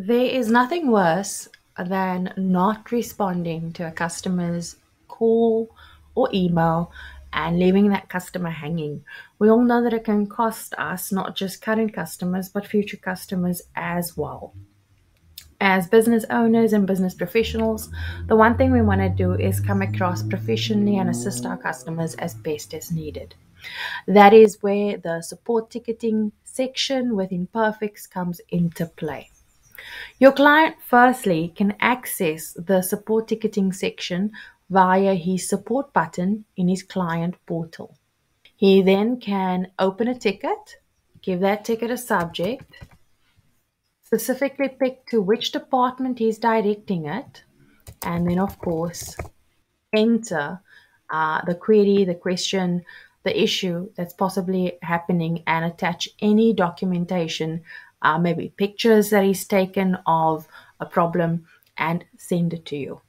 There is nothing worse than not responding to a customer's call or email and leaving that customer hanging. We all know that it can cost us not just current customers, but future customers as well. As business owners and business professionals, the one thing we want to do is come across professionally and assist our customers as best as needed. That is where the support ticketing section within Perfex comes into play. Your client, firstly, can access the support ticketing section via his support button in his client portal. He then can open a ticket, give that ticket a subject, specifically pick to which department he's directing it, and then, of course, enter uh, the query, the question, the issue that's possibly happening and attach any documentation, uh, maybe pictures that he's taken of a problem, and send it to you.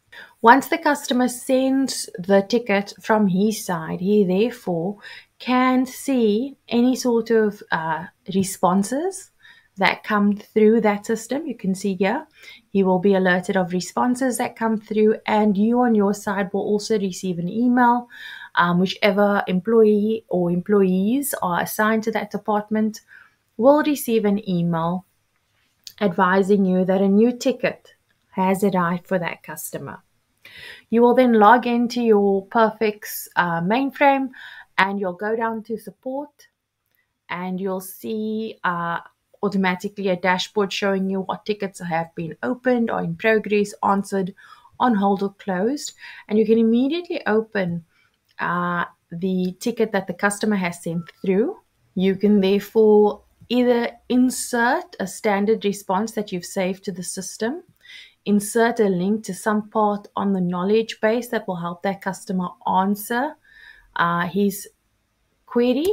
Once the customer sends the ticket from his side, he therefore can see any sort of uh, responses that come through that system. You can see here, he will be alerted of responses that come through, and you on your side will also receive an email. Um, whichever employee or employees are assigned to that department will receive an email advising you that a new ticket has arrived for that customer. You will then log into your Perfex uh, mainframe and you'll go down to support and you'll see uh, automatically a dashboard showing you what tickets have been opened or in progress, answered, on hold or closed. And you can immediately open uh, the ticket that the customer has sent through. You can therefore either insert a standard response that you've saved to the system insert a link to some part on the knowledge base that will help that customer answer uh, his query.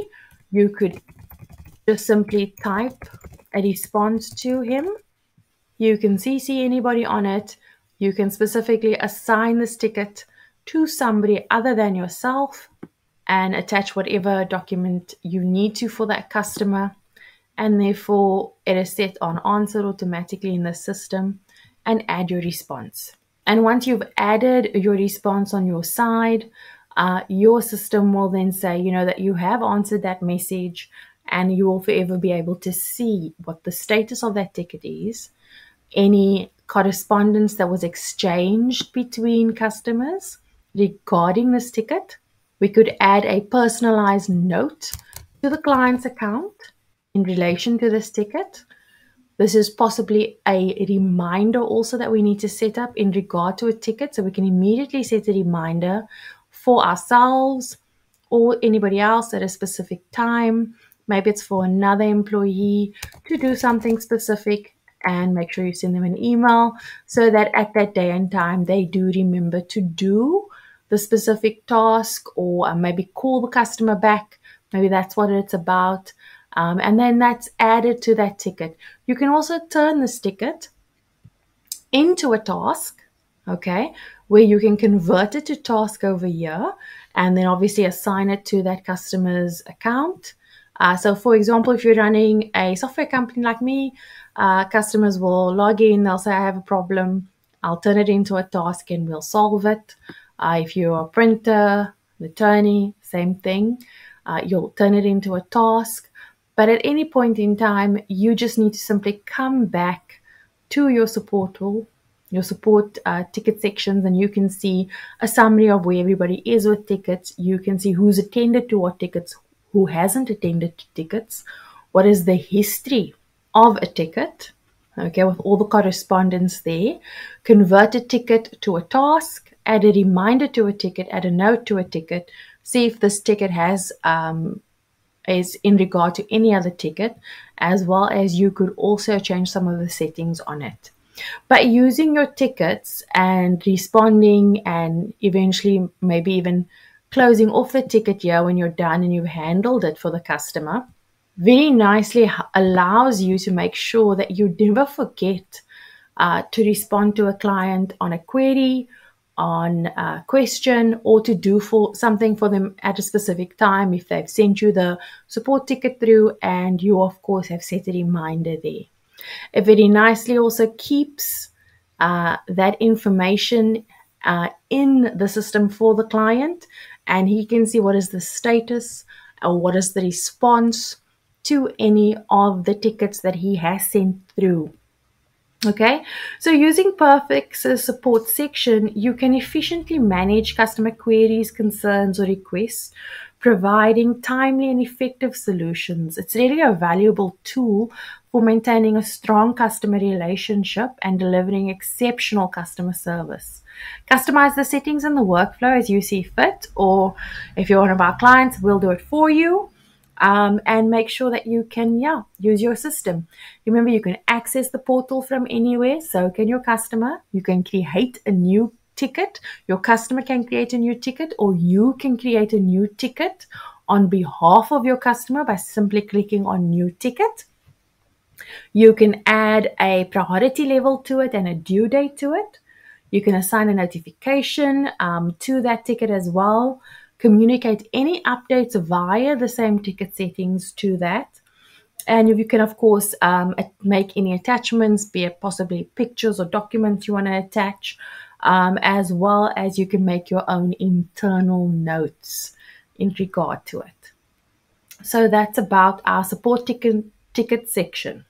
You could just simply type a response to him. You can CC anybody on it. You can specifically assign this ticket to somebody other than yourself and attach whatever document you need to for that customer. And therefore, it is set on answer automatically in the system and add your response. And once you've added your response on your side, uh, your system will then say, you know, that you have answered that message and you will forever be able to see what the status of that ticket is, any correspondence that was exchanged between customers regarding this ticket. We could add a personalized note to the client's account in relation to this ticket. This is possibly a reminder also that we need to set up in regard to a ticket. So we can immediately set a reminder for ourselves or anybody else at a specific time. Maybe it's for another employee to do something specific and make sure you send them an email so that at that day and time they do remember to do the specific task or maybe call the customer back. Maybe that's what it's about. Um, and then that's added to that ticket. You can also turn this ticket into a task, okay, where you can convert it to task over here and then obviously assign it to that customer's account. Uh, so, for example, if you're running a software company like me, uh, customers will log in, they'll say, I have a problem, I'll turn it into a task and we'll solve it. Uh, if you're a printer, an attorney, same thing. Uh, you'll turn it into a task. But at any point in time, you just need to simply come back to your support tool, your support uh, ticket sections, and you can see a summary of where everybody is with tickets. You can see who's attended to what tickets, who hasn't attended to tickets, what is the history of a ticket, okay, with all the correspondence there. Convert a ticket to a task, add a reminder to a ticket, add a note to a ticket, see if this ticket has um, is in regard to any other ticket, as well as you could also change some of the settings on it. But using your tickets and responding and eventually maybe even closing off the ticket here when you're done and you've handled it for the customer, very nicely allows you to make sure that you never forget uh, to respond to a client on a query on a question or to do for something for them at a specific time if they've sent you the support ticket through and you of course have set a reminder there It very nicely also keeps uh, that information uh, in the system for the client and he can see what is the status or what is the response to any of the tickets that he has sent through. Okay, so using Perfex's support section, you can efficiently manage customer queries, concerns, or requests, providing timely and effective solutions. It's really a valuable tool for maintaining a strong customer relationship and delivering exceptional customer service. Customize the settings and the workflow as you see fit, or if you're one of our clients, we'll do it for you. Um, and make sure that you can, yeah, use your system. Remember, you can access the portal from anywhere. So can your customer. You can create a new ticket. Your customer can create a new ticket, or you can create a new ticket on behalf of your customer by simply clicking on new ticket. You can add a priority level to it and a due date to it. You can assign a notification um, to that ticket as well. Communicate any updates via the same ticket settings to that. And you can, of course, um, make any attachments, be it possibly pictures or documents you want to attach, um, as well as you can make your own internal notes in regard to it. So that's about our support ticket, ticket section.